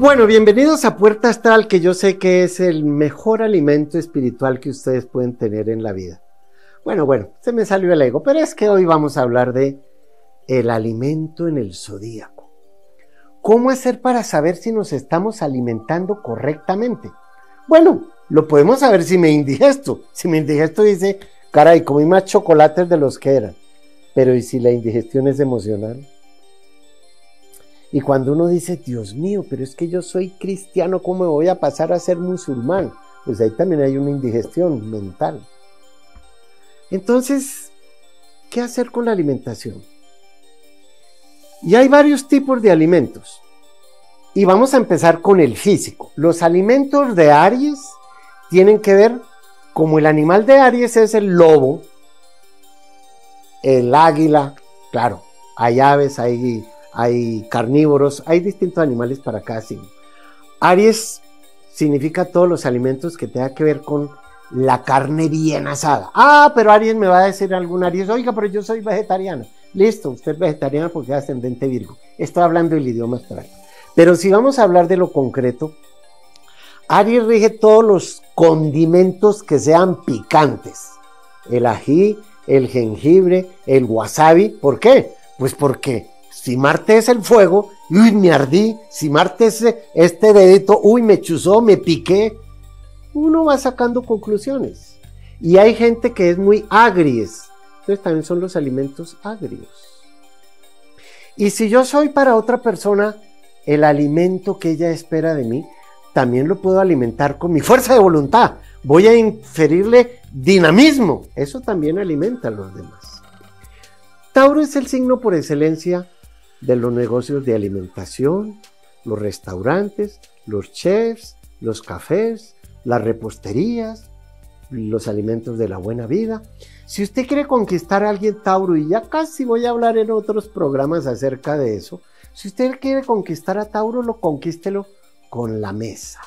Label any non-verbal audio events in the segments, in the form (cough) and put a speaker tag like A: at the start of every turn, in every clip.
A: Bueno, bienvenidos a Puerta Astral, que yo sé que es el mejor alimento espiritual que ustedes pueden tener en la vida. Bueno, bueno, se me salió el ego, pero es que hoy vamos a hablar de el alimento en el zodíaco. ¿Cómo hacer para saber si nos estamos alimentando correctamente? Bueno, lo podemos saber si me indigesto. Si me indigesto dice, caray, comí más chocolates de los que eran. Pero ¿y si la indigestión es emocional? Y cuando uno dice, Dios mío, pero es que yo soy cristiano, ¿cómo me voy a pasar a ser musulmán? Pues ahí también hay una indigestión mental. Entonces, ¿qué hacer con la alimentación? Y hay varios tipos de alimentos. Y vamos a empezar con el físico. Los alimentos de Aries tienen que ver, como el animal de Aries es el lobo, el águila, claro, hay aves, hay hay carnívoros, hay distintos animales para cada signo. Aries significa todos los alimentos que tengan que ver con la carne bien asada. Ah, pero Aries me va a decir algún Aries, oiga, pero yo soy vegetariano. Listo, usted es vegetariano porque es ascendente Virgo. Estoy hablando el idioma astral. Pero si vamos a hablar de lo concreto, Aries rige todos los condimentos que sean picantes. El ají, el jengibre, el wasabi. ¿Por qué? Pues porque si Marte es el fuego, uy, me ardí. Si Marte es este dedito, uy, me chuzó, me piqué. Uno va sacando conclusiones. Y hay gente que es muy agries. Entonces también son los alimentos agrios. Y si yo soy para otra persona el alimento que ella espera de mí, también lo puedo alimentar con mi fuerza de voluntad. Voy a inferirle dinamismo. Eso también alimenta a los demás. Tauro es el signo por excelencia de los negocios de alimentación, los restaurantes, los chefs, los cafés, las reposterías, los alimentos de la buena vida. Si usted quiere conquistar a alguien Tauro, y ya casi voy a hablar en otros programas acerca de eso, si usted quiere conquistar a Tauro, lo conquístelo con la mesa.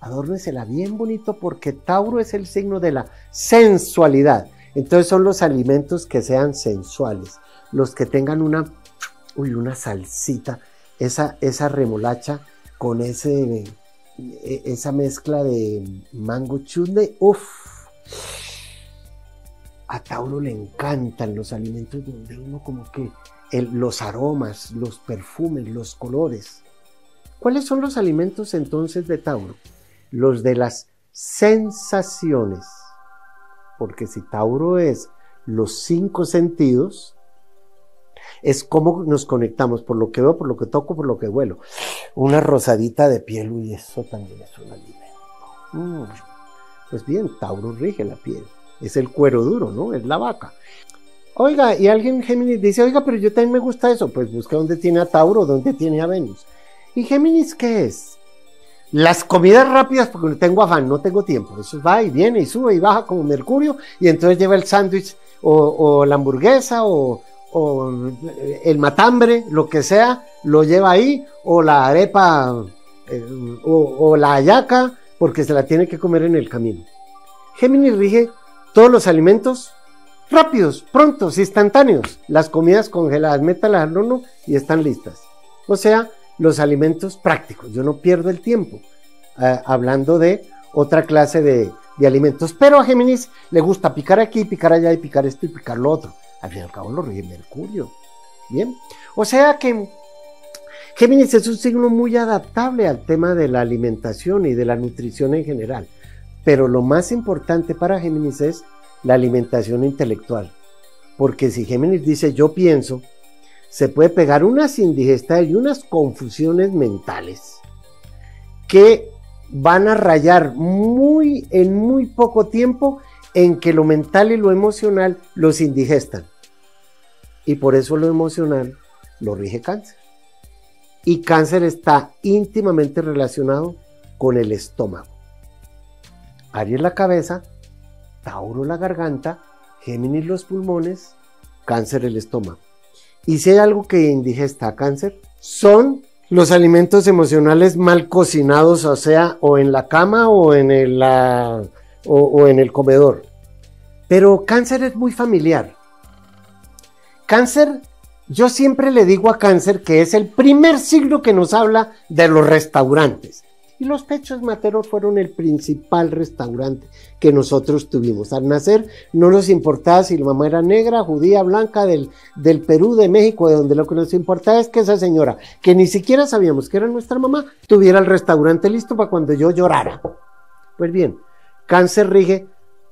A: Adórnesela bien bonito porque Tauro es el signo de la sensualidad. Entonces son los alimentos que sean sensuales, los que tengan una uy, una salsita, esa, esa remolacha con ese, e, esa mezcla de mango chutney, uff. A Tauro le encantan los alimentos donde uno como que los aromas, los perfumes, los colores. ¿Cuáles son los alimentos entonces de Tauro? Los de las sensaciones. Porque si Tauro es los cinco sentidos, es cómo nos conectamos por lo que veo, por lo que toco, por lo que huelo. Una rosadita de piel, y eso también es un alimento. Pues bien, Tauro rige la piel. Es el cuero duro, ¿no? Es la vaca. Oiga, y alguien Géminis dice, oiga, pero yo también me gusta eso. Pues busca dónde tiene a Tauro, dónde tiene a Venus. ¿Y Géminis qué es? Las comidas rápidas, porque no tengo afán, no tengo tiempo. Eso va y viene y sube y baja como Mercurio, y entonces lleva el sándwich o, la hamburguesa o, o el matambre, lo que sea, lo lleva ahí, o la arepa eh, o, la ayaca, porque se la tiene que comer en el camino. Géminis rige todos los alimentos rápidos, prontos, instantáneos. Las comidas congeladas, métalas al horno y están listas. O sea, los alimentos prácticos. Yo no pierdo el tiempo eh, hablando de otra clase de, de alimentos. Pero a Géminis le gusta picar aquí, picar allá y picar esto y picar lo otro. Al fin y al cabo lo rige Mercurio. Bien. O sea que Géminis es un signo muy adaptable al tema de la alimentación y de la nutrición en general. Pero lo más importante para Géminis es la alimentación intelectual. Porque si Géminis dice yo pienso, se puede pegar unas indigestas y unas confusiones mentales que van a rayar muy en muy poco tiempo en que lo mental y lo emocional los indigestan. Y por eso lo emocional lo rige cáncer. Y cáncer está íntimamente relacionado con el estómago. Aries la cabeza, Tauro la garganta, Géminis los pulmones, cáncer el estómago. Y si hay algo que indigesta cáncer, son los alimentos emocionales mal cocinados, o sea, o en la cama o en el, o en el comedor. Pero cáncer es muy familiar. Cáncer Yo siempre le digo a cáncer que es el primer siglo que nos habla de los restaurantes. Y los pechos materos fueron el principal restaurante que nosotros tuvimos. Al nacer no nos importaba si la mamá era negra, judía, blanca, del, del Perú, de México, de donde lo que nos importaba es que esa señora, que ni siquiera sabíamos que era nuestra mamá, tuviera el restaurante listo para cuando yo llorara. Pues bien, cáncer rige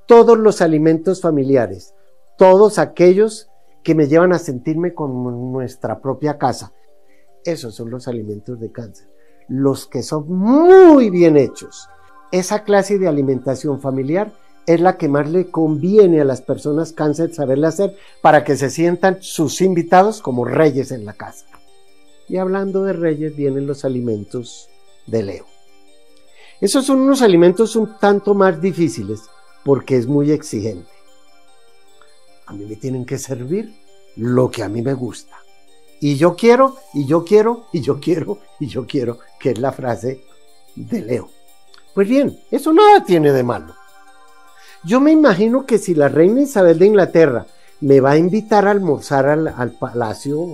A: todos los alimentos familiares, todos aquellos que me llevan a sentirme como nuestra propia casa. Esos son los alimentos de cáncer los que son muy bien hechos. Esa clase de alimentación familiar es la que más le conviene a las personas cáncer saberle hacer para que se sientan sus invitados como reyes en la casa. Y hablando de reyes vienen los alimentos de Leo. Esos son unos alimentos un tanto más difíciles porque es muy exigente. A mí me tienen que servir lo que a mí me gusta. Y yo quiero, y yo quiero, y yo quiero, y yo quiero, que es la frase de Leo. Pues bien, eso nada tiene de malo. Yo me imagino que si la reina Isabel de Inglaterra me va a invitar a almorzar al, palacio,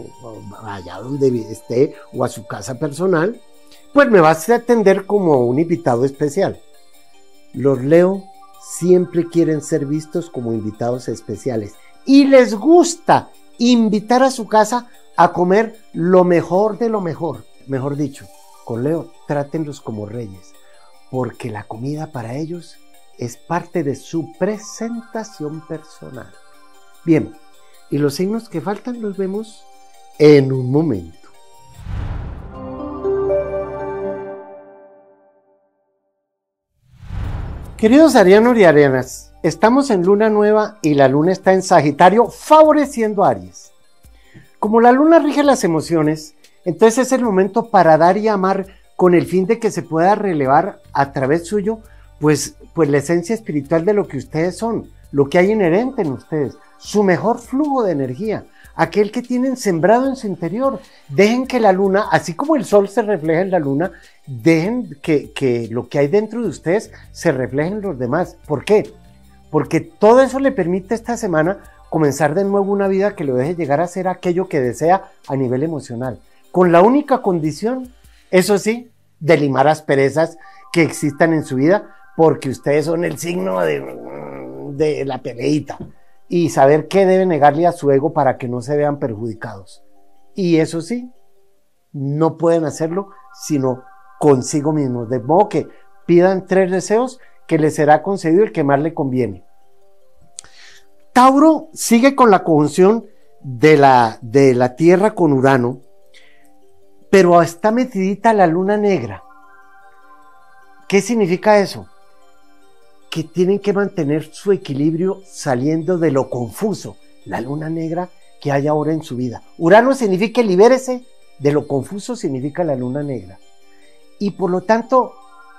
A: allá donde esté, o a su casa personal, pues me va a atender como un invitado especial. Los Leo siempre quieren ser vistos como invitados especiales y les gusta invitar a su casa a comer lo mejor de lo mejor. Mejor dicho, con Leo, trátenlos como reyes, porque la comida para ellos es parte de su presentación personal. Bien, y los signos que faltan los vemos en un momento. Queridos Arianos y Arianas, estamos en luna nueva y la luna está en Sagitario favoreciendo a Aries. Como la luna rige las emociones, entonces es el momento para dar y amar con el fin de que se pueda relevar a través suyo, pues, pues la esencia espiritual de lo que ustedes son, lo que hay inherente en ustedes, su mejor flujo de energía, aquel que tienen sembrado en su interior. Dejen que la luna, así como el sol se refleja en la luna, dejen que, que lo que hay dentro de ustedes se refleje en los demás. ¿Por qué? Porque todo eso le permite esta semana comenzar de nuevo una vida que lo deje llegar a ser aquello que desea a nivel emocional, con la única condición, eso sí, de limar asperezas que existan en su vida, porque ustedes son el signo de, la peleita y saber qué debe negarle a su ego para que no se vean perjudicados. Y eso sí, no pueden hacerlo sino consigo mismos, de modo que pidan tres deseos que les será concedido el que más le conviene. Tauro sigue con la conjunción de la, de la Tierra con Urano, pero está metidita la luna negra. ¿Qué significa eso? Que tienen que mantener su equilibrio saliendo de lo confuso, la luna negra que hay ahora en su vida. Urano significa libérese, de lo confuso significa la luna negra. Y por lo tanto,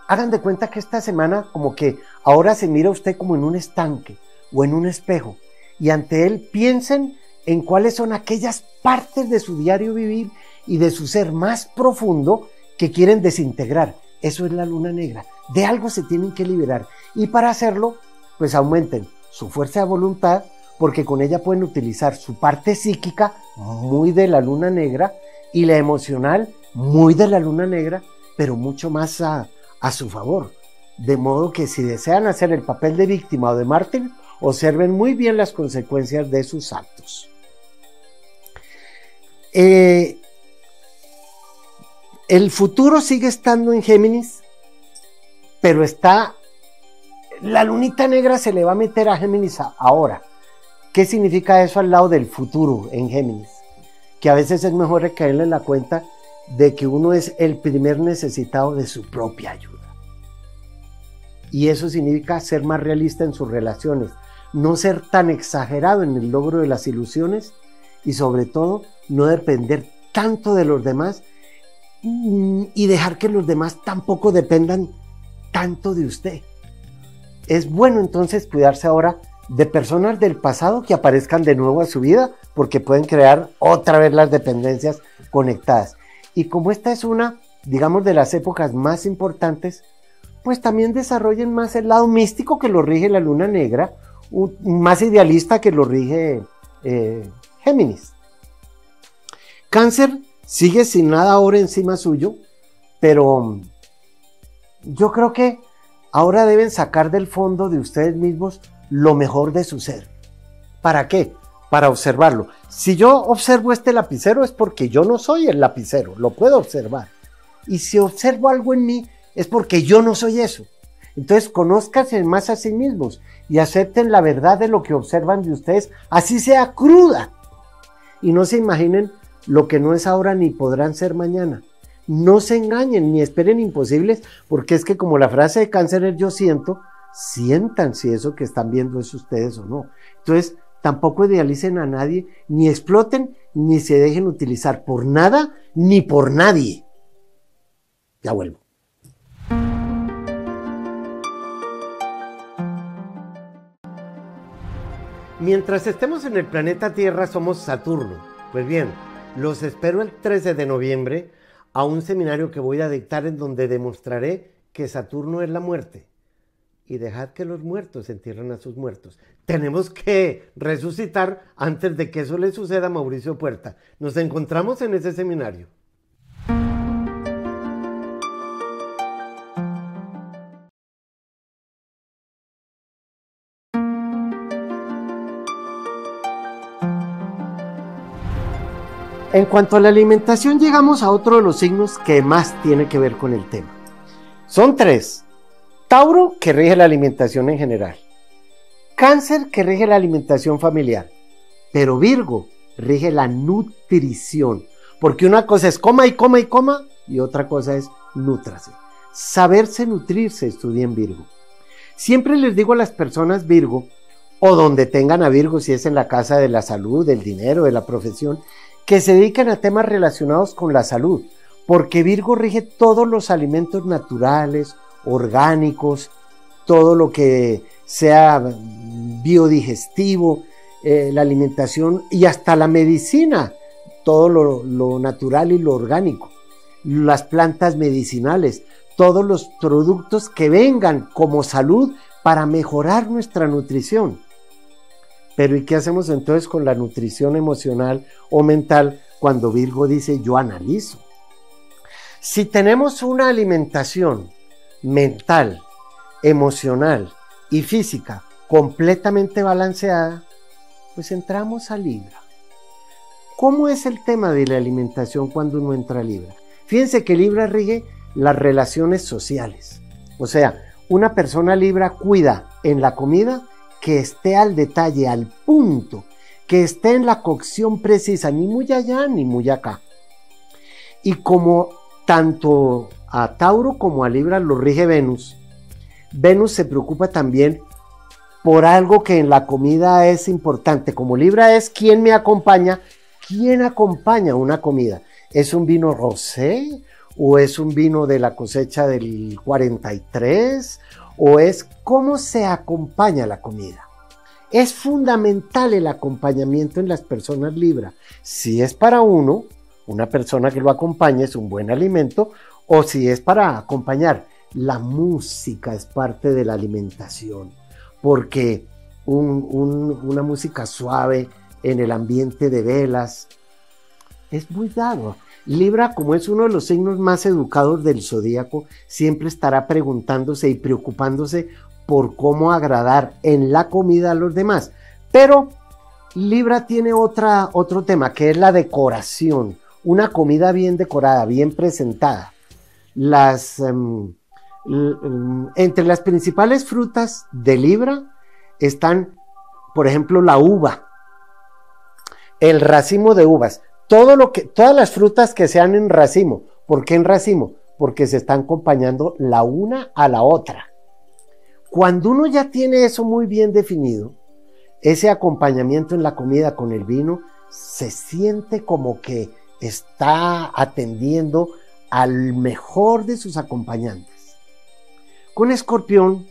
A: hagan de cuenta que esta semana como que ahora se mira usted como en un estanque o en un espejo y ante Él piensen en cuáles son aquellas partes de su diario vivir y de su ser más profundo que quieren desintegrar. Eso es la luna negra. De algo se tienen que liberar. Y para hacerlo, pues aumenten su fuerza de voluntad, porque con ella pueden utilizar su parte psíquica, muy de la luna negra, y la emocional, muy de la luna negra, pero mucho más a, a su favor. De modo que si desean hacer el papel de víctima o de mártir, observen muy bien las consecuencias de sus actos. Eh, el futuro sigue estando en Géminis, pero está, la lunita negra se le va a meter a Géminis ahora. ¿Qué significa eso al lado del futuro en Géminis? Que a veces es mejor recaerle en la cuenta de que uno es el primer necesitado de su propia ayuda. Y eso significa ser más realista en sus relaciones, no ser tan exagerado en el logro de las ilusiones y sobre todo no depender tanto de los demás y dejar que los demás tampoco dependan tanto de usted. Es bueno entonces cuidarse ahora de personas del pasado que aparezcan de nuevo a su vida porque pueden crear otra vez las dependencias conectadas. Y como esta es una, digamos, de las épocas más importantes, pues también desarrollen más el lado místico que lo rige la luna negra más idealista que lo rige eh, Géminis. Cáncer sigue sin nada ahora encima suyo, pero yo creo que ahora deben sacar del fondo de ustedes mismos lo mejor de su ser. ¿Para qué? Para observarlo. Si yo observo este lapicero es porque yo no soy el lapicero, lo puedo observar. Y si observo algo en mí es porque yo no soy eso. Entonces, conózcanse más a sí mismos y acepten la verdad de lo que observan de ustedes, así sea cruda. Y no se imaginen lo que no es ahora ni podrán ser mañana. No se engañen ni esperen imposibles, porque es que como la frase de cáncer es yo siento, sientan si eso que están viendo es ustedes o no. Entonces, tampoco idealicen a nadie, ni exploten, ni se dejen utilizar por nada, ni por nadie. Ya vuelvo. Mientras estemos en el planeta Tierra somos Saturno. Pues bien, los espero el 13 de noviembre a un seminario que voy a dictar en donde demostraré que Saturno es la muerte. Y dejad que los muertos entierren a sus muertos. Tenemos que resucitar antes de que eso le suceda a Mauricio Puerta. Nos encontramos en ese seminario. En cuanto a la alimentación, llegamos a otro de los signos que más tiene que ver con el tema. Son tres. Tauro, que rige la alimentación en general. Cáncer, que rige la alimentación familiar. Pero Virgo, rige la nutrición. Porque una cosa es coma y coma y coma, y otra cosa es nutrase. Saberse nutrirse, en Virgo. Siempre les digo a las personas Virgo, o donde tengan a Virgo, si es en la casa de la salud, del dinero, de la profesión, que se dedican a temas relacionados con la salud, porque Virgo rige todos los alimentos naturales, orgánicos, todo lo que sea biodigestivo, eh, la alimentación y hasta la medicina, todo lo, lo natural y lo orgánico, las plantas medicinales, todos los productos que vengan como salud para mejorar nuestra nutrición. Pero ¿y qué hacemos entonces con la nutrición emocional o mental cuando Virgo dice yo analizo? Si tenemos una alimentación mental, emocional y física completamente balanceada, pues entramos a Libra. ¿Cómo es el tema de la alimentación cuando uno entra a Libra? Fíjense que Libra rige las relaciones sociales. O sea, una persona Libra cuida en la comida que esté al detalle, al punto, que esté en la cocción precisa, ni muy allá ni muy acá. Y como tanto a Tauro como a Libra lo rige Venus, Venus se preocupa también por algo que en la comida es importante. Como Libra es quien me acompaña, ¿quién acompaña una comida? ¿Es un vino rosé? ¿O es un vino de la cosecha del 43? o es cómo se acompaña la comida. Es fundamental el acompañamiento en las personas Libra. Si es para uno, una persona que lo acompañe es un buen alimento, o si es para acompañar, la música es parte de la alimentación, porque una música suave en el ambiente de velas es muy dado. Libra, como es uno de los signos más educados del zodíaco, siempre estará preguntándose y preocupándose por cómo agradar en la comida a los demás. Pero Libra tiene otro tema, que es la decoración. Una comida bien decorada, bien presentada. Las, em, em, entre las principales frutas de Libra están, por ejemplo, la uva, el racimo de uvas todo lo que, todas las frutas que sean en racimo. ¿Por qué en racimo? Porque se están acompañando la una a la otra. Cuando uno ya tiene eso muy bien definido, ese acompañamiento en la comida con el vino se siente como que está atendiendo al mejor de sus acompañantes. Con escorpión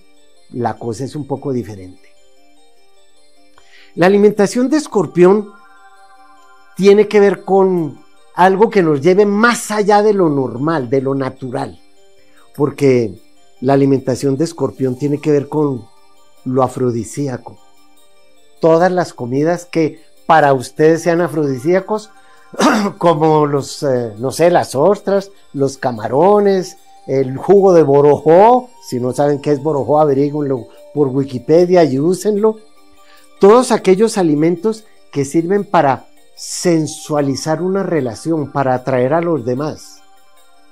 A: la cosa es un poco diferente. La alimentación de escorpión tiene que ver con algo que nos lleve más allá de lo normal, de lo natural. Porque la alimentación de escorpión tiene que ver con lo afrodisíaco. Todas las comidas que para ustedes sean afrodisíacos, (clears throat) como los, eh, no sé, las ostras, los camarones, el jugo de borojó. Si no saben qué es borojó, averíguenlo por Wikipedia y úsenlo. Todos aquellos alimentos que sirven para sensualizar una relación, para atraer a los demás.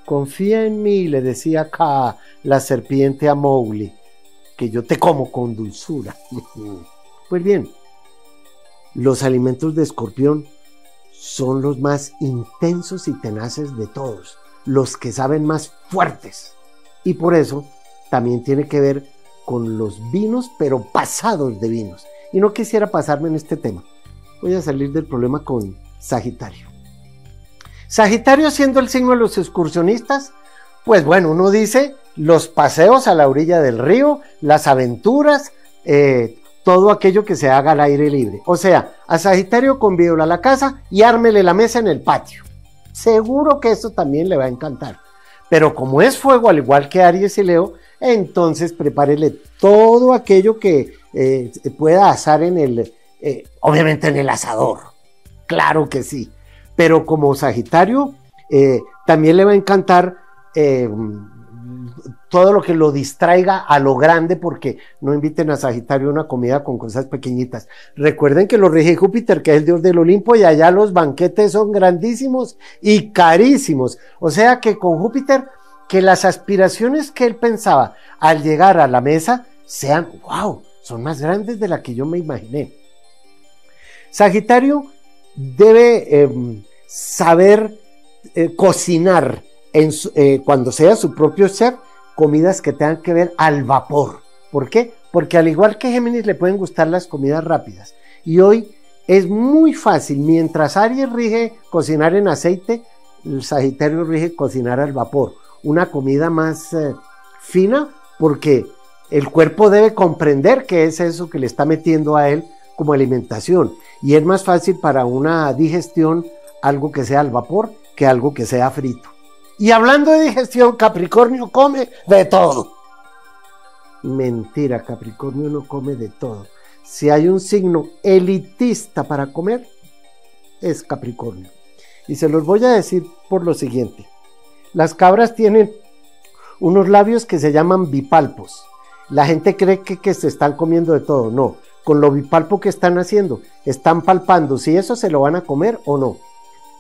A: Confía en mí, le decía acá la serpiente a Mowgli, que yo te como con dulzura. (laughs) pues bien, los alimentos de escorpión son los más intensos y tenaces de todos, los que saben más fuertes. Y por eso también tiene que ver con los vinos, pero pasados de vinos. Y no quisiera pasarme en este tema. Voy a salir del problema con Sagitario. Sagitario siendo el signo de los excursionistas, pues bueno, uno dice los paseos a la orilla del río, las aventuras, eh, todo aquello que se haga al aire libre. O sea, a Sagitario convídelo a la casa y ármele la mesa en el patio. Seguro que eso también le va a encantar. Pero como es fuego, al igual que Aries y Leo, entonces prepárele todo aquello que eh, pueda asar en el, eh, obviamente en el asador. Claro que sí pero como Sagitario eh, también le va a encantar eh, todo lo que lo distraiga a lo grande, porque no inviten a Sagitario a una comida con cosas pequeñitas. Recuerden que lo rige Júpiter, que es el dios del Olimpo, y allá los banquetes son grandísimos y carísimos. O sea que con Júpiter, que las aspiraciones que él pensaba al llegar a la mesa sean, wow, son más grandes de las que yo me imaginé. Sagitario debe em, saber eh, cocinar eh, cuando sea su propio chef comidas que tengan que ver al vapor. ¿Por qué? Porque al igual que Géminis le pueden gustar las comidas rápidas. Y hoy es muy fácil, mientras Aries rige cocinar en aceite, el Sagitario rige cocinar al vapor. Una comida más eh, fina porque el cuerpo debe comprender que es eso que le está metiendo a él como alimentación y es más fácil para una digestión algo que sea al vapor que algo que sea frito. Y hablando de digestión, Capricornio come de todo. Mentira, Capricornio no come de todo. Si hay un signo elitista para comer, es Capricornio. Y se los voy a decir por lo siguiente. Las cabras tienen unos labios que se llaman bipalpos. La gente cree que, se están comiendo de todo. No, con lo bipalpo que están haciendo. Están palpando si eso se lo van a comer o no.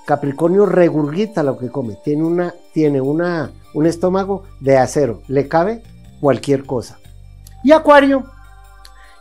A: Capricornio regurgita lo que come. Tiene, una, tiene una, un estómago de acero. Le cabe cualquier cosa. Y Acuario,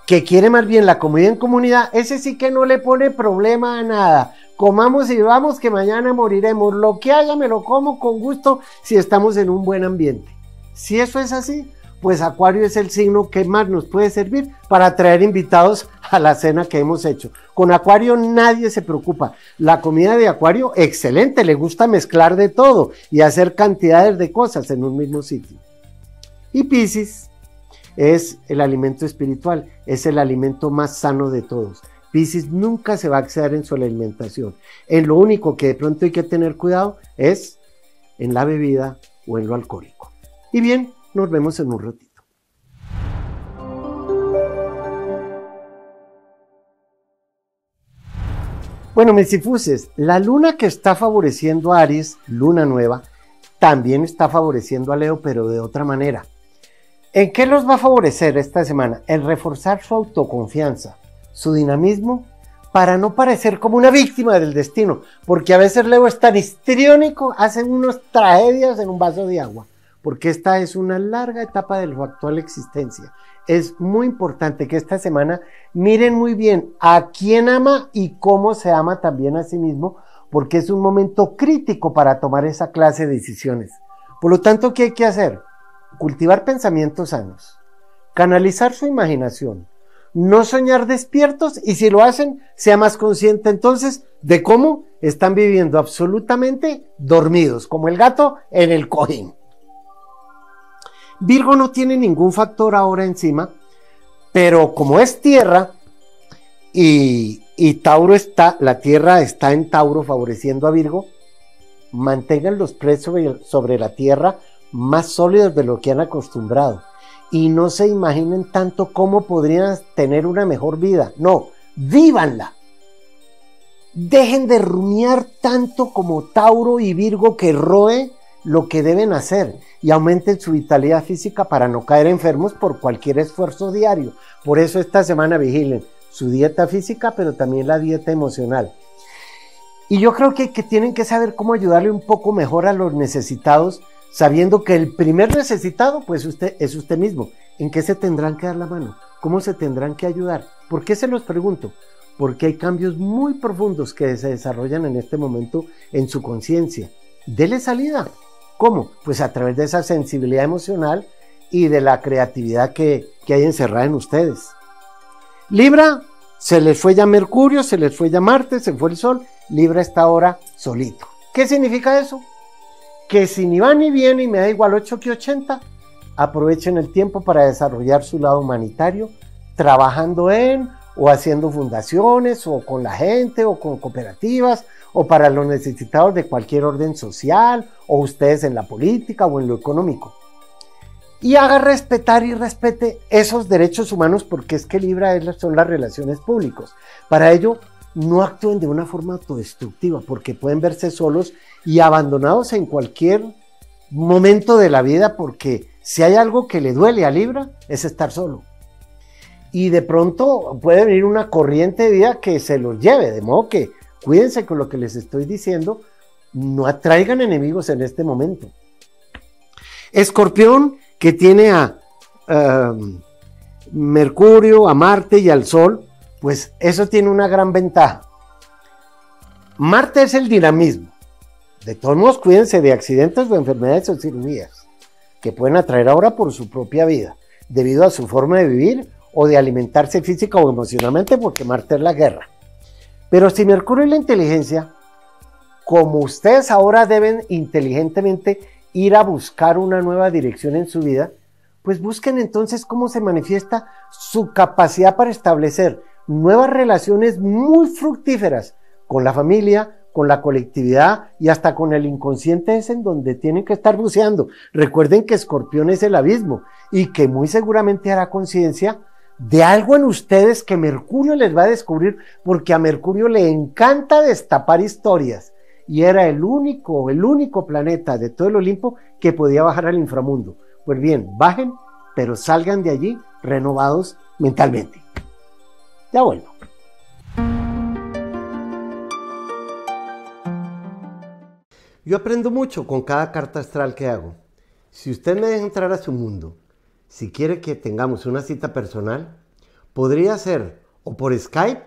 A: que quiere más bien la comida en comunidad, ese sí que no le pone problema a nada. Comamos y vamos que mañana moriremos. Lo que haya me lo como con gusto si estamos en un buen ambiente. Si eso es así, pues Acuario es el signo que más nos puede servir para traer invitados a la cena que hemos hecho. Con Acuario nadie se preocupa. La comida de Acuario, excelente, le gusta mezclar de todo y hacer cantidades de cosas en un mismo sitio. Y Pisces es el alimento espiritual, es el alimento más sano de todos. Pisces nunca se va a exceder en su alimentación. En lo único que de pronto hay que tener cuidado es en la bebida o en lo alcohólico. Y bien, nos vemos en un ratito. Bueno, mis la luna que está favoreciendo a Aries, luna nueva, también está favoreciendo a Leo, pero de otra manera. ¿En qué los va a favorecer esta semana? En reforzar su autoconfianza, su dinamismo, para no parecer como una víctima del destino, porque a veces Leo es tan histriónico, hacen unas tragedias en un vaso de agua porque esta es una larga etapa de su actual existencia. Es muy importante que esta semana miren muy bien a quién ama y cómo se ama también a sí mismo, porque es un momento crítico para tomar esa clase de decisiones. Por lo tanto, ¿qué hay que hacer? Cultivar pensamientos sanos, canalizar su imaginación, no soñar despiertos y si lo hacen, sea más consciente entonces de cómo están viviendo absolutamente dormidos, como el gato en el cojín. Virgo no tiene ningún factor ahora encima, pero como es tierra y, Tauro está, la tierra está en Tauro favoreciendo a Virgo, mantengan los precios sobre, la tierra más sólidos de lo que han acostumbrado. Y no se imaginen tanto cómo podrían tener una mejor vida. No, vívanla. Dejen de rumiar tanto como Tauro y Virgo que roe lo que deben hacer y aumenten su vitalidad física para no caer enfermos por cualquier esfuerzo diario. Por eso esta semana vigilen su dieta física, pero también la dieta emocional. Y yo creo que, tienen que saber cómo ayudarle un poco mejor a los necesitados, sabiendo que el primer necesitado, pues usted es usted mismo. ¿En qué se tendrán que dar la mano? ¿Cómo se tendrán que ayudar? ¿Por qué se los pregunto? Porque hay cambios muy profundos que se desarrollan en este momento en su conciencia. Dele salida. ¿Cómo? Pues a través de esa sensibilidad emocional y de la creatividad que, hay encerrada en ustedes. Libra, se les fue ya Mercurio, se les fue ya Marte, se fue el Sol. Libra está ahora solito. ¿Qué significa eso? Que si ni va ni viene y me da igual 8 que 80, aprovechen el tiempo para desarrollar su lado humanitario, trabajando en o haciendo fundaciones o con la gente o con cooperativas o para los necesitados de cualquier orden social, o ustedes en la política o en lo económico. Y haga respetar y respete esos derechos humanos porque es que Libra son las relaciones públicas. Para ello, no actúen de una forma autodestructiva porque pueden verse solos y abandonados en cualquier momento de la vida porque si hay algo que le duele a Libra es estar solo. Y de pronto puede venir una corriente de vida que se los lleve, de modo que Cuídense con lo que les estoy diciendo, no atraigan enemigos en este momento. Escorpión, que tiene a um, Mercurio, a Marte y al Sol, pues eso tiene una gran ventaja. Marte es el dinamismo. De todos modos, cuídense de accidentes o enfermedades o cirugías que pueden atraer ahora por su propia vida, debido a su forma de vivir o de alimentarse física o emocionalmente, porque Marte es la guerra. Pero si Mercurio y la inteligencia, como ustedes ahora deben inteligentemente ir a buscar una nueva dirección en su vida, pues busquen entonces cómo se manifiesta su capacidad para establecer nuevas relaciones muy fructíferas con la familia, con la colectividad y hasta con el inconsciente es en donde tienen que estar buceando. Recuerden que Escorpión es el abismo y que muy seguramente hará conciencia de algo en ustedes que Mercurio les va a descubrir, porque a Mercurio le encanta destapar historias. Y era el único, el único planeta de todo el Olimpo que podía bajar al inframundo. Pues bien, bajen, pero salgan de allí renovados mentalmente. Ya vuelvo. Yo aprendo mucho con cada carta astral que hago. Si usted me deja entrar a su mundo si quiere que tengamos una cita personal, podría ser o por Skype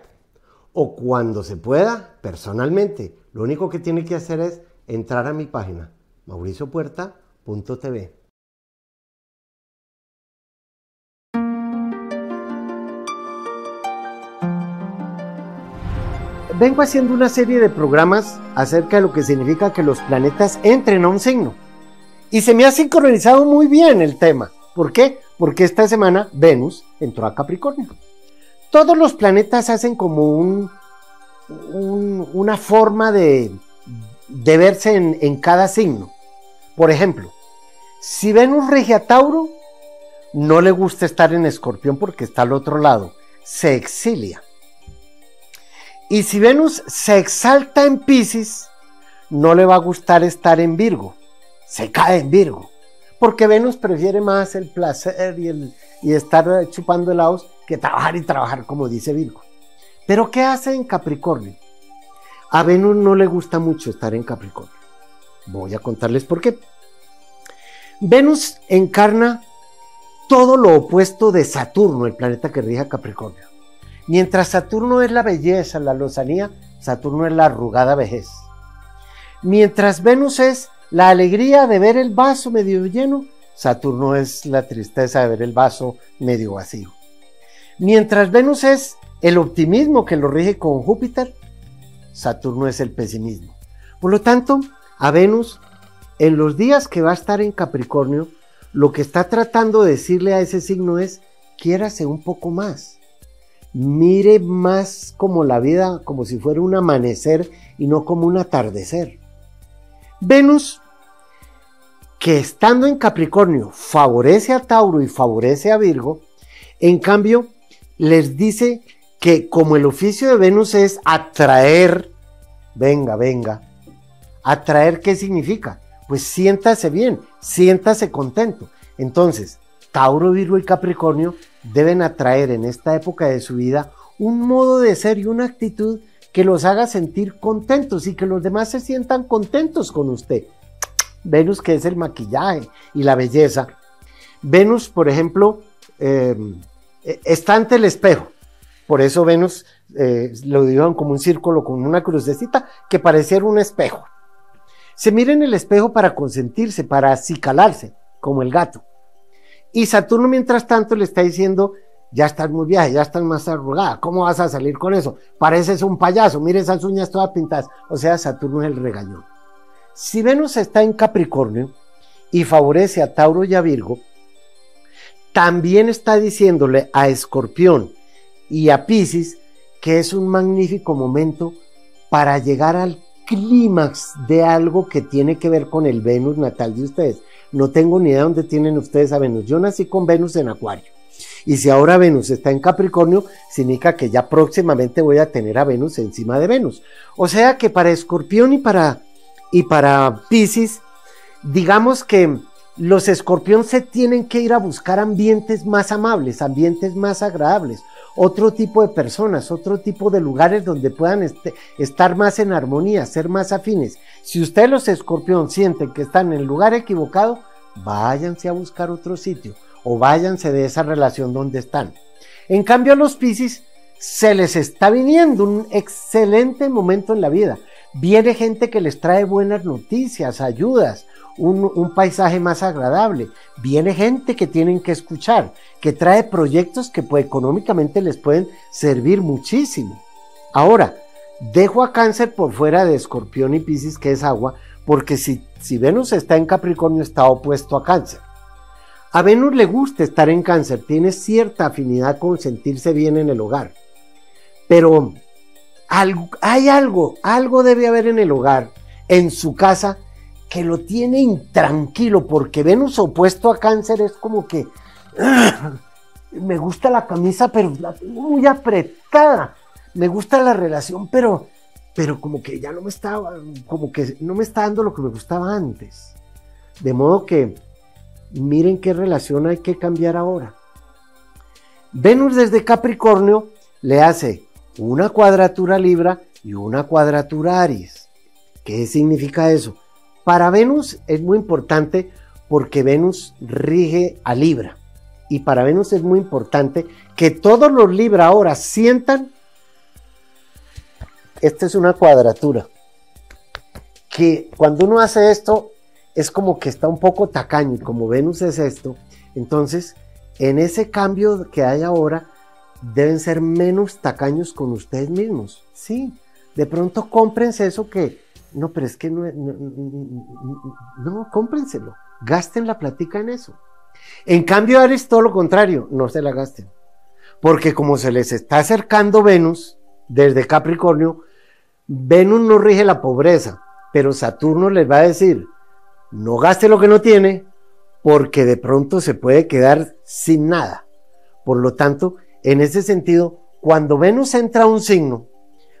A: o cuando se pueda personalmente. Lo único que tiene que hacer es entrar a mi página mauriciopuerta.tv. Vengo haciendo una serie de programas acerca de lo que significa que los planetas entren a un signo. Y se me ha sincronizado muy bien el tema. ¿Por qué? Porque esta semana Venus entró a Capricornio. Todos los planetas hacen como un, una forma de, verse en, en cada signo. Por ejemplo, si Venus rige a Tauro, no le gusta estar en Escorpión porque está al otro lado, se exilia. Y si Venus se exalta en Pisces, no le va a gustar estar en Virgo, se cae en Virgo porque Venus prefiere más el placer y, el, y estar chupando helados que trabajar y trabajar, como dice Virgo. Pero ¿qué hace en Capricornio? A Venus no le gusta mucho estar en Capricornio. Voy a contarles por qué. Venus encarna todo lo opuesto de Saturno, el planeta que rige Capricornio. Mientras Saturno es la belleza, la lozanía, Saturno es la arrugada vejez. Mientras Venus es la alegría de ver el vaso medio lleno, Saturno es la tristeza de ver el vaso medio vacío. Mientras Venus es el optimismo que lo rige con Júpiter, Saturno es el pesimismo. Por lo tanto, a Venus, en los días que va a estar en Capricornio, lo que está tratando de decirle a ese signo es, quiérase un poco más. Mire más como la vida, como si fuera un amanecer y no como un atardecer. Venus, que estando en Capricornio favorece a Tauro y favorece a Virgo, en cambio les dice que como el oficio de Venus es atraer venga, venga. Atraer, ¿qué significa? Pues siéntase bien, siéntase contento. Entonces, Tauro, Virgo y Capricornio deben atraer en esta época de su vida un modo de ser y una actitud que los haga sentir contentos y que los demás se sientan contentos con usted. Venus, que es el maquillaje y la belleza. Venus, por ejemplo, eh, está ante el espejo. Por eso Venus eh, lo dijeron como un círculo con una crucecita que pareciera un espejo. Se mira en el espejo para consentirse, para acicalarse, como el gato. Y Saturno, mientras tanto, le está diciendo, ya estás muy vieja, ya estás más arrugada, ¿cómo vas a salir con eso? Pareces un payaso, mire esas uñas todas pintadas. O sea, Saturno es el regañón. Si Venus está en Capricornio y favorece a Tauro y a Virgo, también está diciéndole a Escorpión y a Pisces que es un magnífico momento para llegar al clímax de algo que tiene que ver con el Venus natal de ustedes. No tengo ni idea dónde tienen ustedes a Venus. Yo nací con Venus en Acuario. Y si ahora Venus está en Capricornio, significa que ya próximamente voy a tener a Venus encima de Venus. O sea que para Escorpión y para, y para Pisces, digamos que los escorpión se tienen que ir a buscar ambientes más amables, ambientes más agradables, otro tipo de personas, otro tipo de lugares donde puedan este, estar más en armonía, ser más afines. Si ustedes los escorpión sienten que están en el lugar equivocado, váyanse a buscar otro sitio o váyanse de esa relación donde están. En cambio a los piscis se les está viniendo un excelente momento en la vida. Viene gente que les trae buenas noticias, ayudas, un, paisaje más agradable. Viene gente que tienen que escuchar, que trae proyectos que pues, económicamente les pueden servir muchísimo. Ahora, dejo a cáncer por fuera de escorpión y piscis, que es agua, porque si, si Venus está en Capricornio está opuesto a cáncer. A Venus le gusta estar en cáncer, tiene cierta afinidad con sentirse bien en el hogar. Pero hay algo, algo debe haber en el hogar, en su casa, que lo tiene intranquilo, porque Venus opuesto a cáncer es como que me gusta la camisa, pero la tengo muy apretada. Me gusta la relación, pero, pero como que ya no me estaba, como que no me está dando lo que me gustaba antes. De modo que miren qué relación hay que cambiar ahora. Venus desde Capricornio le hace una cuadratura Libra y una cuadratura Aries. ¿Qué significa eso? Para Venus es muy importante porque Venus rige a Libra. Y para Venus es muy importante que todos los Libra ahora sientan, esta es una cuadratura, que cuando uno hace esto es como que está un poco tacaño y como Venus es esto, entonces en ese cambio que hay ahora deben ser menos tacaños con ustedes mismos. Sí, de pronto cómprense eso que no, pero es que no, no, cómprenselo. Gasten la platica en eso. En cambio, Aries, todo lo contrario, no se la gasten. Porque como se les está acercando Venus desde Capricornio, Venus no rige la pobreza, pero Saturno les va a decir, no gaste lo que no tiene, porque de pronto se puede quedar sin nada. Por lo tanto, en ese sentido, cuando Venus entra a un signo,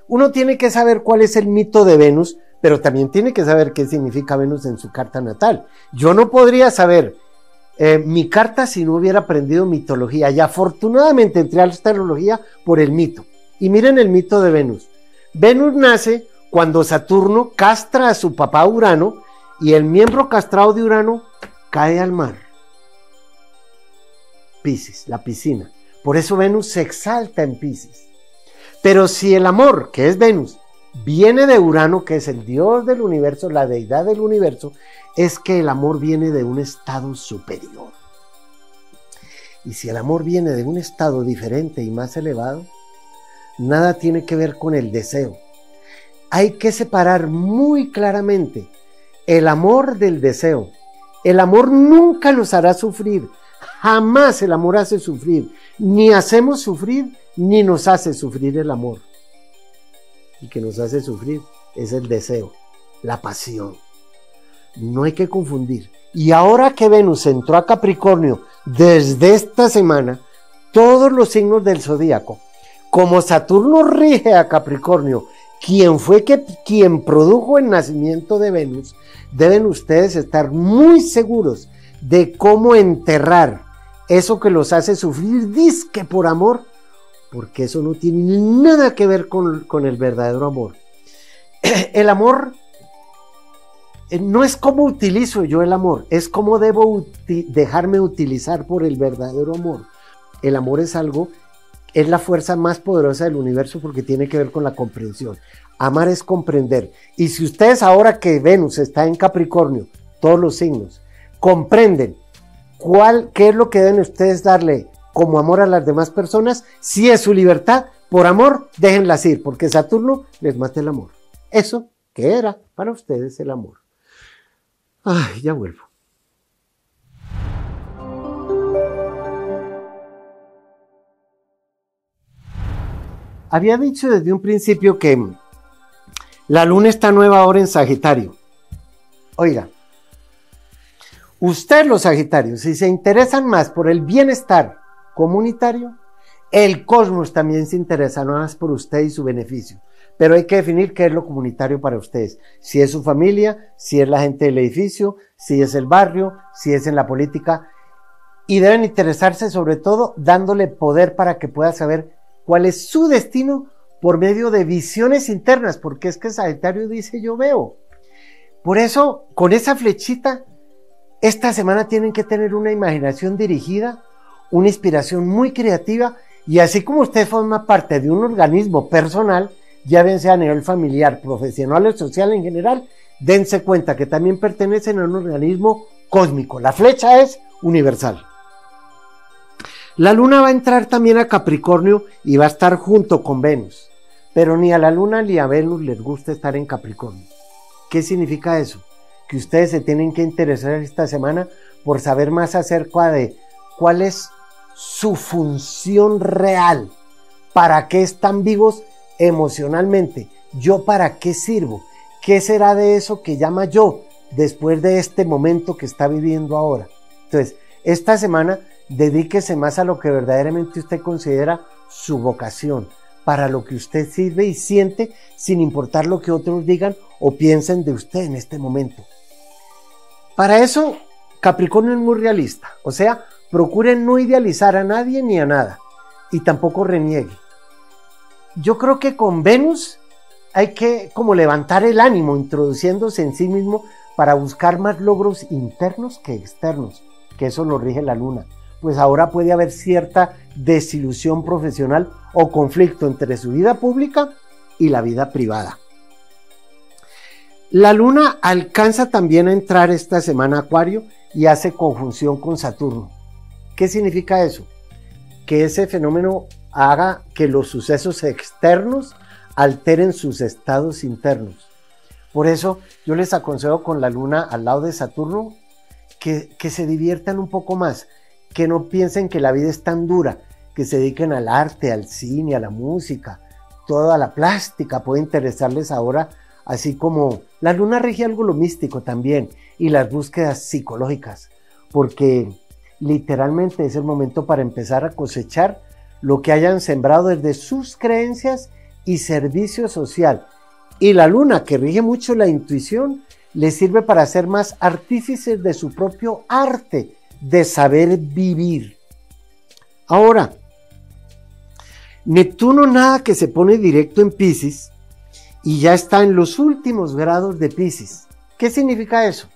A: uno tiene que saber cuál es el mito de Venus pero también tiene que saber qué significa Venus en su carta natal. Yo no podría saber eh, mi carta si no hubiera aprendido mitología y afortunadamente entré a la astrología por el mito. Y miren el mito de Venus. Venus nace cuando Saturno castra a su papá Urano y el miembro castrado de Urano cae al mar. Pisces, la piscina. Por eso Venus se exalta en Pisces. Pero si el amor, que es Venus, viene de Urano, que es el dios del universo, la deidad del universo, es que el amor viene de un estado superior. Y si el amor viene de un estado diferente y más elevado, nada tiene que ver con el deseo. Hay que separar muy claramente el amor del deseo. El amor nunca nos hará sufrir. Jamás el amor hace sufrir. Ni hacemos sufrir, ni nos hace sufrir el amor y que nos hace sufrir es el deseo, la pasión. No hay que confundir. Y ahora que Venus entró a Capricornio desde esta semana, todos los signos del zodíaco, como Saturno rige a Capricornio quien fue que, quien produjo el nacimiento de Venus, deben ustedes estar muy seguros de cómo enterrar eso que los hace sufrir disque por amor, porque eso no tiene nada que ver con, el verdadero amor. (clears throat) El amor eh, no es cómo utilizo yo el amor, es cómo debo dejarme utilizar por el verdadero amor. El amor es algo, es la fuerza más poderosa del universo porque tiene que ver con la comprensión. Amar es comprender. Y si ustedes ahora que Venus está en Capricornio, todos los signos, comprenden cuál, qué es lo que deben ustedes darle como amor a las demás personas, si es su libertad, por amor, déjenlas ir, porque Saturno les mata el amor. Eso que era para ustedes el amor. Ay, ya vuelvo. Había dicho desde un principio que la luna está nueva ahora en Sagitario. Oiga, usted los Sagitarios, si se interesan más por el bienestar comunitario, el cosmos también se interesa más por usted y su beneficio. Pero hay que definir qué es lo comunitario para ustedes. Si es su familia, si es la gente del edificio, si es el barrio, si es en la política. Y deben interesarse sobre todo dándole poder para que pueda saber cuál es su destino por medio de visiones internas, porque es que Sagitario dice yo veo. Por eso, con esa flechita, esta semana tienen que tener una imaginación dirigida, una inspiración muy creativa, y así como usted forma parte de un organismo personal, ya bien sea a nivel familiar, profesional o social en general, dense cuenta que también pertenecen a un organismo cósmico. La flecha es universal. La luna va a entrar también a Capricornio y va a estar junto con Venus. Pero ni a la luna ni a Venus les gusta estar en Capricornio. ¿Qué significa eso? Que ustedes se tienen que interesar esta semana por saber más acerca de cuál es su función real, para qué están vivos emocionalmente. ¿Yo para qué sirvo? ¿Qué será de eso que llama yo después de este momento que está viviendo ahora? Entonces, esta semana Dedíquese más a lo que verdaderamente usted considera su vocación, para lo que usted sirve y siente sin importar lo que otros digan o piensen de usted en este momento. Para eso, Capricornio es muy realista, o sea, procure no idealizar a nadie ni a nada y tampoco reniegue. Yo creo que con Venus hay que como levantar el ánimo introduciéndose en sí mismo para buscar más logros internos que externos, que eso lo rige la luna pues ahora puede haber cierta desilusión profesional o conflicto entre su vida pública y la vida privada. La luna alcanza también a entrar esta semana Acuario y hace conjunción con Saturno. ¿Qué significa eso? Que ese fenómeno haga que los sucesos externos alteren sus estados internos. Por eso yo les aconsejo con la luna al lado de Saturno que, que se diviertan un poco más, que no piensen que la vida es tan dura, que se dediquen al arte, al cine, a la música, toda la plástica puede interesarles ahora, así como la luna rige algo lo místico también y las búsquedas psicológicas, porque literalmente es el momento para empezar a cosechar lo que hayan sembrado desde sus creencias y servicio social. Y la luna, que rige mucho la intuición, les sirve para ser más artífices de su propio arte de saber vivir. Ahora, Neptuno nada que se pone directo en Pisces y ya está en los últimos grados de Pisces. ¿Qué significa eso?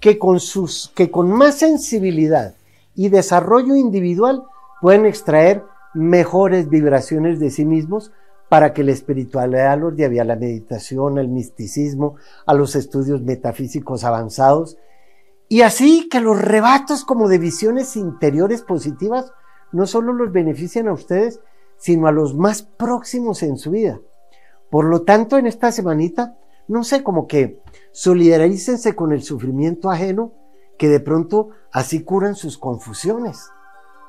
A: Que con, sus, que con más sensibilidad y desarrollo individual pueden extraer mejores vibraciones de sí mismos para que la espiritualidad los lleve a la meditación, al misticismo, a los estudios metafísicos avanzados y así que los rebatos como de visiones interiores positivas no solo los benefician a ustedes, sino a los más próximos en su vida. Por lo tanto, en esta semanita, no sé, como que solidarícense con el sufrimiento ajeno, que de pronto así curan sus confusiones.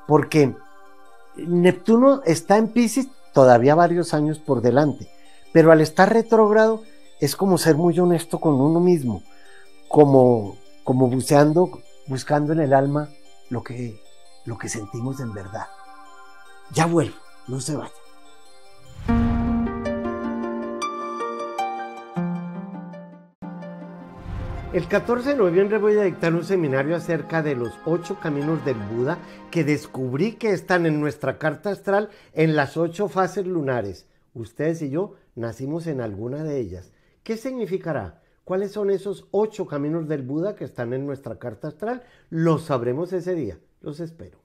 A: Porque Neptuno está en Pisces todavía varios años por delante, pero al estar retrógrado es como ser muy honesto con uno mismo, como como buceando, buscando en el alma lo que, lo que sentimos en verdad. Ya vuelvo, no se vaya. El 14 de noviembre voy a dictar un seminario acerca de los ocho caminos del Buda que descubrí que están en nuestra carta astral en las ocho fases lunares. Ustedes y yo nacimos en alguna de ellas. ¿Qué significará? ¿Cuáles son esos ocho caminos del Buda que están en nuestra carta astral? Los sabremos ese día. Los espero.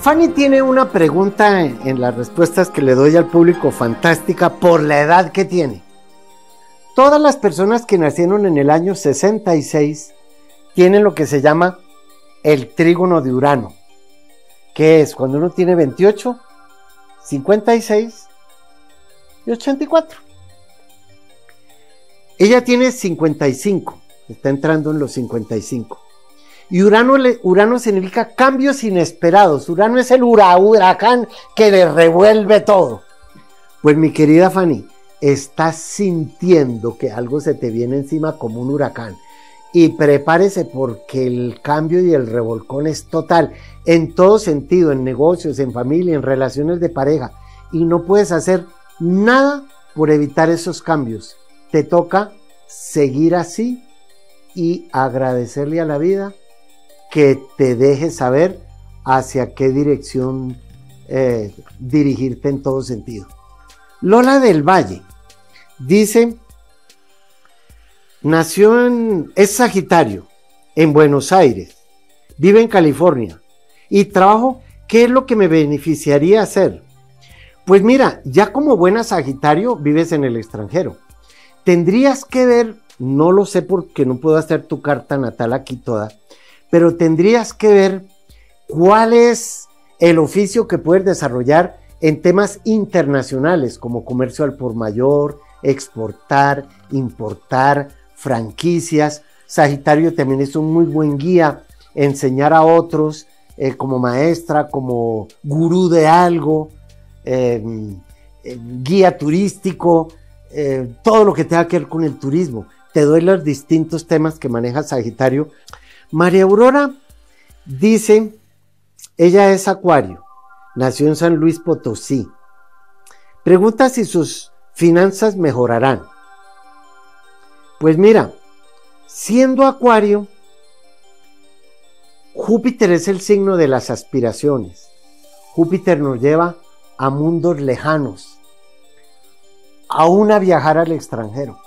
A: Fanny tiene una pregunta en, las respuestas que le doy al público fantástica por la edad que tiene. Todas las personas que nacieron en el año 66 tienen lo que se llama el trígono de Urano, que es cuando uno tiene 28, 56 y 84. Ella tiene 55, está entrando en los 55. Y Urano, Urano significa cambios inesperados. Urano es el huracán que le revuelve todo. Pues mi querida Fanny, estás sintiendo que algo se te viene encima como un huracán. Y prepárese porque el cambio y el revolcón es total, en todo sentido, en negocios, en familia, en relaciones de pareja. Y no puedes hacer nada por evitar esos cambios. Te toca seguir así y agradecerle a la vida que te deje saber hacia qué dirección eh, dirigirte en todo sentido. Lola del Valle dice, nació en, es Sagitario, en Buenos Aires, vive en California y trabajo, ¿qué es lo que me beneficiaría hacer? Pues mira, ya como buena Sagitario vives en el extranjero. Tendrías que ver, no lo sé porque no puedo hacer tu carta natal aquí toda, pero tendrías que ver cuál es el oficio que puedes desarrollar en temas internacionales como comercio al por mayor, exportar, importar, franquicias. Sagitario también es un muy buen guía, enseñar a otros eh, como maestra, como gurú de algo, em, eh, guía turístico, eh, todo lo que tenga que ver con el turismo. Te doy los distintos temas que maneja Sagitario María Aurora dice, ella es acuario, nació en San Luis Potosí. Pregunta si sus finanzas mejorarán. Pues mira, siendo acuario, Júpiter es el signo de las aspiraciones. Júpiter nos lleva a mundos lejanos, aún a viajar al extranjero.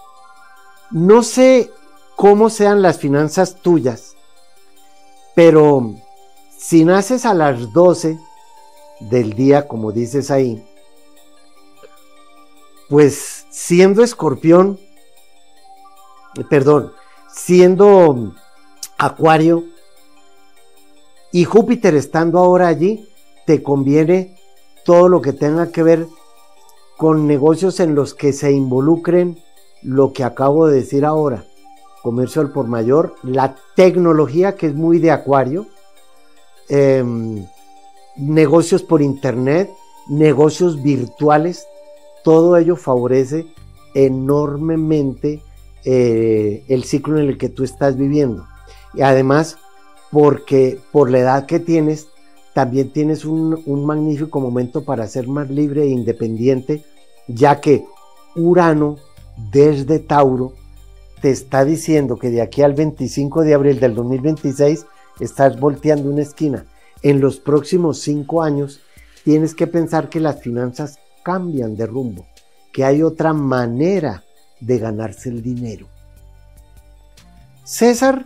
A: No sé cómo sean las finanzas tuyas, pero si naces a las 12 del día, como dices ahí, pues siendo escorpión, perdón, siendo acuario y Júpiter estando ahora allí, te conviene todo lo que tenga que ver con negocios en los que se involucren lo que acabo de decir ahora. Comercio al por mayor, la tecnología que es muy de acuario, em, negocios por internet, negocios virtuales, todo ello favorece enormemente eh, el ciclo en el que tú estás viviendo. Y además, porque por la edad que tienes, también tienes un, un magnífico momento para ser más libre e independiente, ya que Urano desde Tauro te está diciendo que de aquí al 25 de abril del 2026 estás volteando una esquina. En los próximos cinco años tienes que pensar que las finanzas cambian de rumbo, que hay otra manera de ganarse el dinero. César,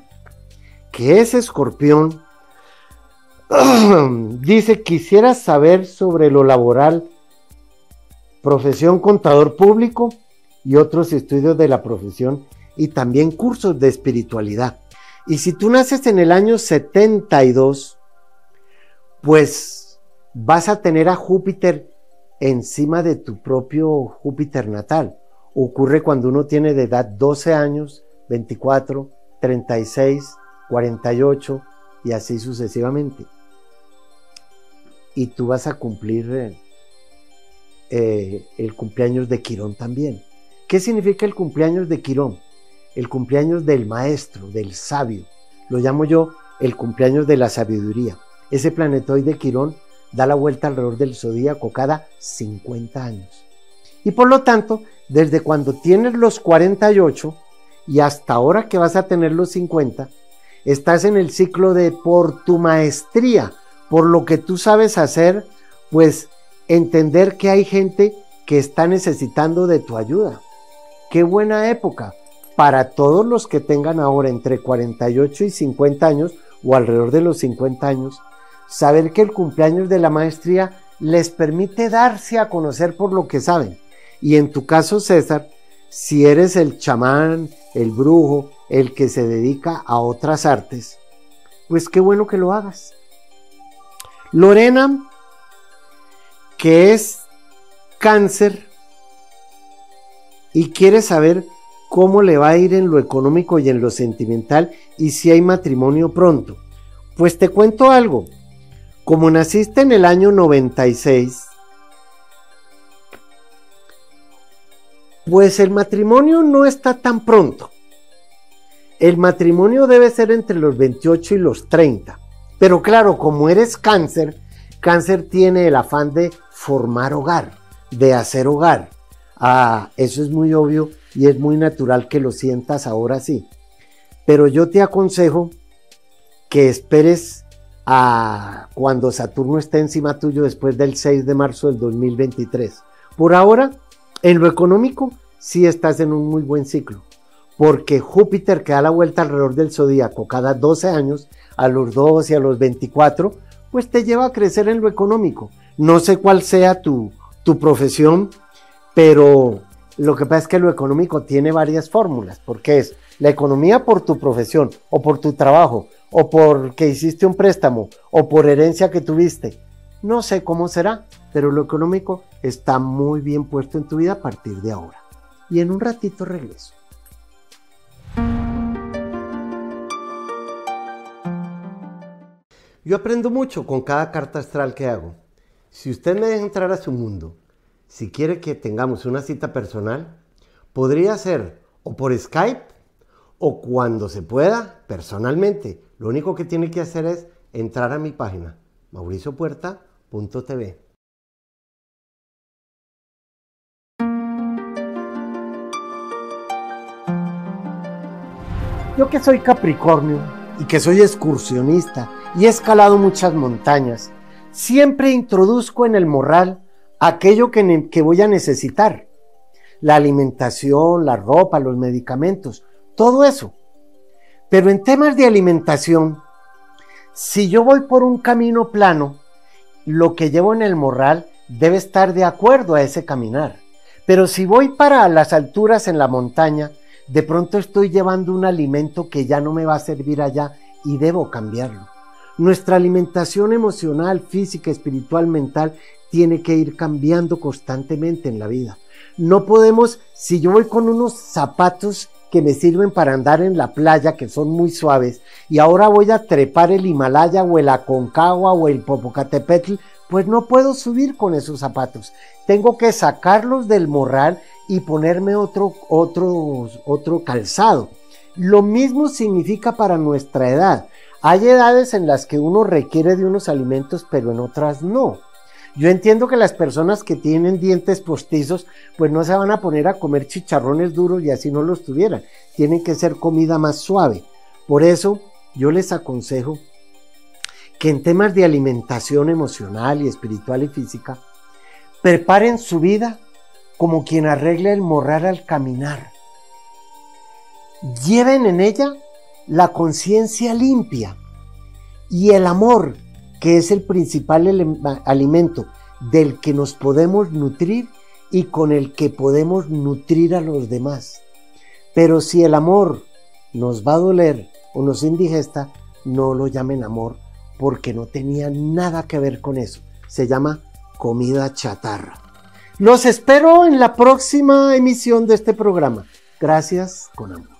A: que es escorpión, (clears throat) dice, quisiera saber sobre lo laboral, profesión contador público y otros estudios de la profesión y también cursos de espiritualidad. Y si tú naces en el año 72, pues vas a tener a Júpiter encima de tu propio Júpiter natal. Ocurre cuando uno tiene de edad 12 años, 24, 36, 48 y así sucesivamente. Y tú vas a cumplir eh, eh, el cumpleaños de Quirón también. ¿Qué significa el cumpleaños de Quirón? el cumpleaños del maestro, del sabio. Lo llamo yo el cumpleaños de la sabiduría. Ese planetoide Quirón da la vuelta alrededor del zodíaco cada 50 años. Y por lo tanto, desde cuando tienes los 48 y hasta ahora que vas a tener los 50, estás en el ciclo de por tu maestría, por lo que tú sabes hacer, pues entender que hay gente que está necesitando de tu ayuda. Qué buena época para todos los que tengan ahora entre 48 y 50 años o alrededor de los 50 años, saber que el cumpleaños de la maestría les permite darse a conocer por lo que saben. Y en tu caso, César, si eres el chamán, el brujo, el que se dedica a otras artes, pues qué bueno que lo hagas. Lorena, que es cáncer y quiere saber cómo le va a ir en lo económico y en lo sentimental y si hay matrimonio pronto. Pues te cuento algo. Como naciste en el año 96, pues el matrimonio no está tan pronto. El matrimonio debe ser entre los 28 y los 30. Pero claro, como eres cáncer, cáncer tiene el afán de formar hogar, de hacer hogar. Ah, eso es muy obvio y es muy natural que lo sientas ahora sí. Pero yo te aconsejo que esperes a cuando Saturno esté encima tuyo después del 6 de marzo del 2023. Por ahora, en lo económico, sí estás en un muy buen ciclo, porque Júpiter que da la vuelta alrededor del zodíaco cada 12 años, a los 12 y a los 24, pues te lleva a crecer en lo económico. No sé cuál sea tu, tu profesión, pero lo que pasa es que lo económico tiene varias fórmulas, porque es la economía por tu profesión o por tu trabajo o porque hiciste un préstamo o por herencia que tuviste. No sé cómo será, pero lo económico está muy bien puesto en tu vida a partir de ahora. Y en un ratito regreso. Yo aprendo mucho con cada carta astral que hago. Si usted me deja entrar a su mundo, si quiere que tengamos una cita personal, podría ser o por Skype o cuando se pueda personalmente. Lo único que tiene que hacer es entrar a mi página mauriciopuerta.tv. Yo que soy Capricornio y que soy excursionista y he escalado muchas montañas, siempre introduzco en el morral aquello que, que voy a necesitar. La alimentación, la ropa, los medicamentos, todo eso. Pero en temas de alimentación, si yo voy por un camino plano, lo que llevo en el morral debe estar de acuerdo a ese caminar. Pero si voy para las alturas en la montaña, de pronto estoy llevando un alimento que ya no me va a servir allá y debo cambiarlo. Nuestra alimentación emocional, física, espiritual, mental tiene que ir cambiando constantemente en la vida. No podemos, si yo voy con unos zapatos que me sirven para andar en la playa, que son muy suaves, y ahora voy a trepar el Himalaya o el Aconcagua o el Popocatépetl, pues no puedo subir con esos zapatos. Tengo que sacarlos del morral y ponerme otro, otro, otro calzado. Lo mismo significa para nuestra edad. Hay edades en las que uno requiere de unos alimentos, pero en otras no. Yo entiendo que las personas que tienen dientes postizos, pues no se van a poner a comer chicharrones duros y así no los tuvieran. Tienen que ser comida más suave. Por eso yo les aconsejo que en temas de alimentación emocional y espiritual y física, preparen su vida como quien arregla el morral al caminar. Lleven en ella la conciencia limpia y el amor que es el principal alimento del que nos podemos nutrir y con el que podemos nutrir a los demás. Pero si el amor nos va a doler o nos indigesta, no lo llamen amor porque no tenía nada que ver con eso. Se llama comida chatarra. Los espero en la próxima emisión de este programa. Gracias con amor.